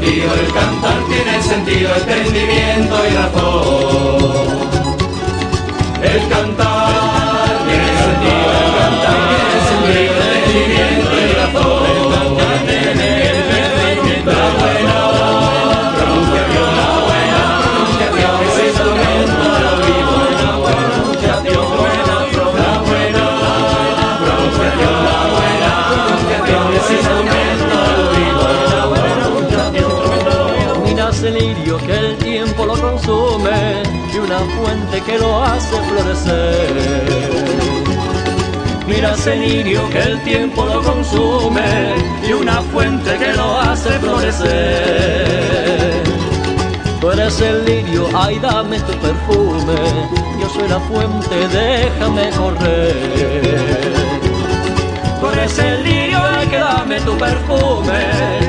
lirio, el cantar tiene sentido, entendimiento y razón. El cantar tiene sentido, el cantar tiene sentido, entendimiento y razón. El cantar tiene entendimiento, la buena pronunciación, la buena pronunciación, ese instrumento lo vivo, la buena pronunciación, buena la buena pronunciación, la buena pronunciación, ese instrumento consume y una fuente que lo hace florecer. Mira ese lirio que el tiempo lo consume y una fuente que lo hace florecer. Tú eres el lirio, ay dame tu perfume, yo soy la fuente, déjame correr. Tú eres el lirio, ay que dame tu perfume,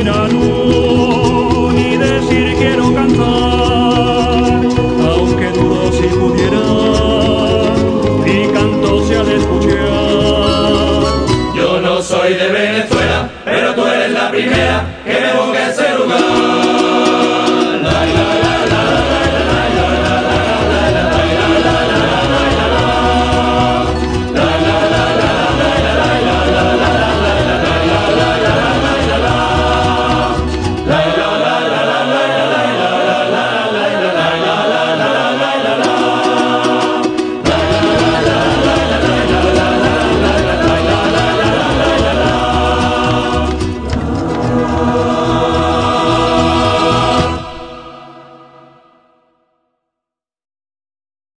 Enano, ni decir quiero cantar, aunque dudo si pudiera, mi canto se ha de escuchar. Yo no soy de Venezuela, pero tú eres la primera que me voy a hacer.